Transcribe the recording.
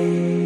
Bye.